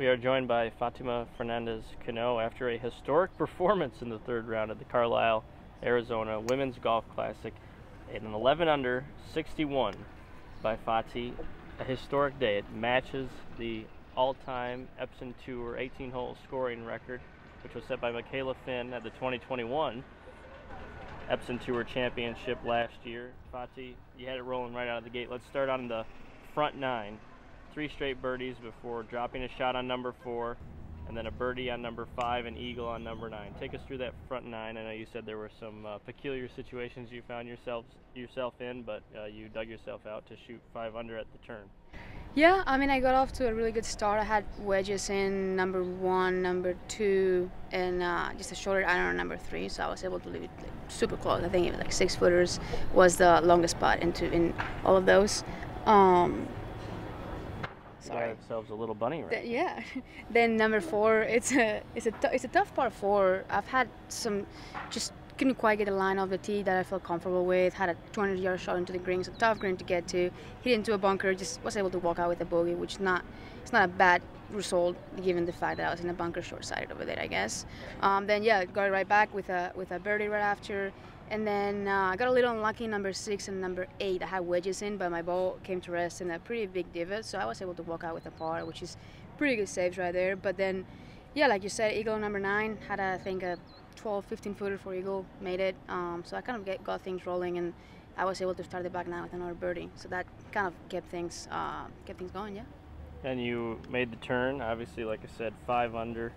We are joined by Fatima Fernandez Cano after a historic performance in the third round of the Carlisle, Arizona Women's Golf Classic. in An 11 under 61 by Fati. A historic day. It matches the all time Epson Tour 18 hole scoring record, which was set by Michaela Finn at the 2021 Epson Tour Championship last year. Fati, you had it rolling right out of the gate. Let's start on the front nine. Three straight birdies before dropping a shot on number four, and then a birdie on number five and eagle on number nine. Take us through that front nine. I know you said there were some uh, peculiar situations you found yourself yourself in, but uh, you dug yourself out to shoot five under at the turn. Yeah, I mean, I got off to a really good start. I had wedges in number one, number two, and uh, just a shorter iron on number three, so I was able to leave it like, super close. I think it was like six footers was the longest putt into in all of those. Um, sorry. Got ourselves a little bunny right. Yeah. then number four, it's a it's a it's a tough par four. I've had some just couldn't quite get a line off the tee that I felt comfortable with. Had a 200 yard shot into the green, so tough green to get to. Hit into a bunker, just was able to walk out with a bogey, which is not it's not a bad result given the fact that I was in a bunker short side over there, I guess. Um, then yeah, got it right back with a with a birdie right after. And then uh, I got a little unlucky number six and number eight. I had wedges in, but my ball came to rest in a pretty big divot, so I was able to walk out with a par, which is pretty good saves right there. But then, yeah, like you said, eagle number nine had I think a 12, 15 footer for eagle, made it. Um, so I kind of get, got things rolling, and I was able to start the back nine with another birdie. So that kind of kept things uh, kept things going, yeah. And you made the turn, obviously, like I said, five under,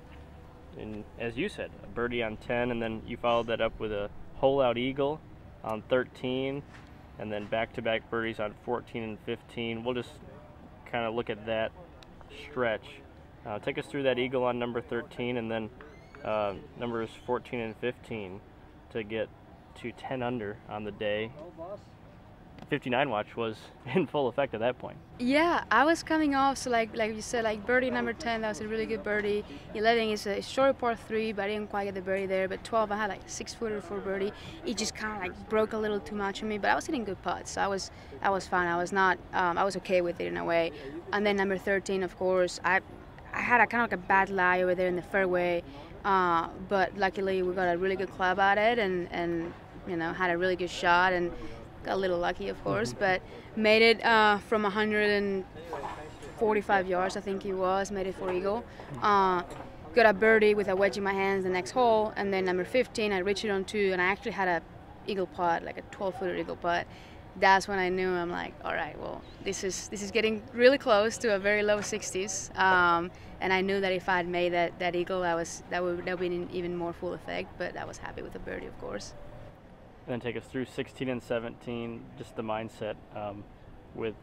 and as you said, a birdie on 10, and then you followed that up with a hole out eagle on 13, and then back-to-back birdies on 14 and 15. We'll just kind of look at that stretch. Uh, take us through that eagle on number 13, and then uh, numbers 14 and 15 to get to 10 under on the day. 59 watch was in full effect at that point. Yeah, I was coming off, so like like you said, like birdie number 10, that was a really good birdie. 11 is a short par three, but I didn't quite get the birdie there. But 12, I had like six footer for birdie. It just kind of like broke a little too much on me, but I was hitting good putts, so I was I was fine. I was not, um, I was okay with it in a way. And then number 13, of course, I I had a kind of like a bad lie over there in the fairway. Uh, but luckily we got a really good club at it and, and you know had a really good shot and got a little lucky of course mm-hmm. but made it uh, from 145 yards I think it was made it for eagle uh, got a birdie with a wedge in my hands the next hole and then number 15 I reached it on two and I actually had a eagle putt like a 12 footer eagle putt that's when I knew I'm like, all right, well, this is this is getting really close to a very low 60s, um, and I knew that if I'd made that, that eagle, I was that would that would be in even more full effect. But I was happy with the birdie, of course. And then take us through 16 and 17, just the mindset um, with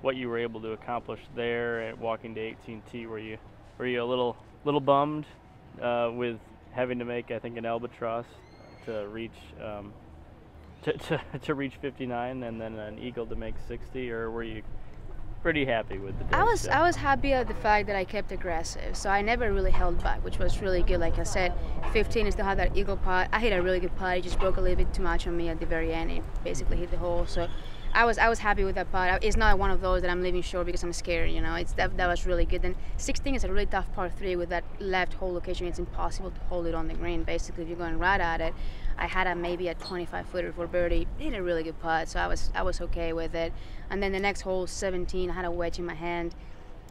what you were able to accomplish there at walking to 18T. Were you were you a little little bummed uh, with having to make I think an albatross to reach um, to, to, to reach 59 and then an eagle to make 60 or were you pretty happy with the day I was I was happy at the fact that I kept aggressive so I never really held back which was really good. Like I said 15 is still had that eagle putt I hit a really good putt it just broke a little bit too much on me at the very end. It basically hit the hole so I was I was happy with that putt. It's not one of those that I'm leaving short because I'm scared. You know, it's that that was really good. Then 16 is a really tough par three with that left hole location. It's impossible to hold it on the green. Basically, if you're going right at it, I had a maybe a 25 footer for birdie. Hit a really good putt, so I was I was okay with it. And then the next hole, 17, I had a wedge in my hand,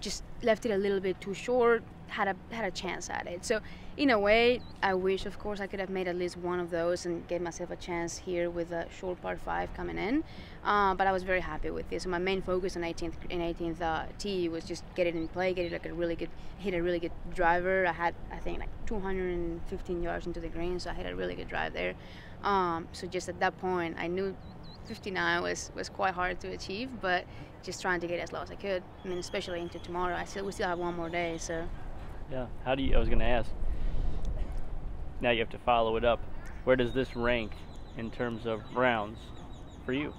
just left it a little bit too short. Had a had a chance at it. So in a way, I wish, of course, I could have made at least one of those and gave myself a chance here with a short par five coming in. Uh, but I was very happy with this. So my main focus in 18th in 18th uh, tee was just get it in play, get it like a really good hit a really good driver. I had I think like 215 yards into the green, so I hit a really good drive there. Um, so just at that point, I knew 59 was was quite hard to achieve, but just trying to get as low as I could. I mean, especially into tomorrow. I still we still have one more day, so. Yeah. How do you? I was going to ask now you have to follow it up. Where does this rank in terms of rounds for you?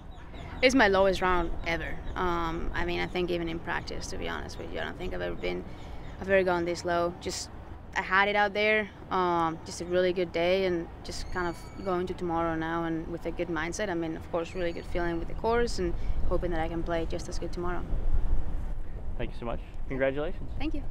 It's my lowest round ever. Um, I mean, I think even in practice, to be honest with you, I don't think I've ever been, I've ever gone this low. Just I had it out there. Um, just a really good day, and just kind of going to tomorrow now, and with a good mindset. I mean, of course, really good feeling with the course, and hoping that I can play just as good tomorrow. Thank you so much. Congratulations. Thank you.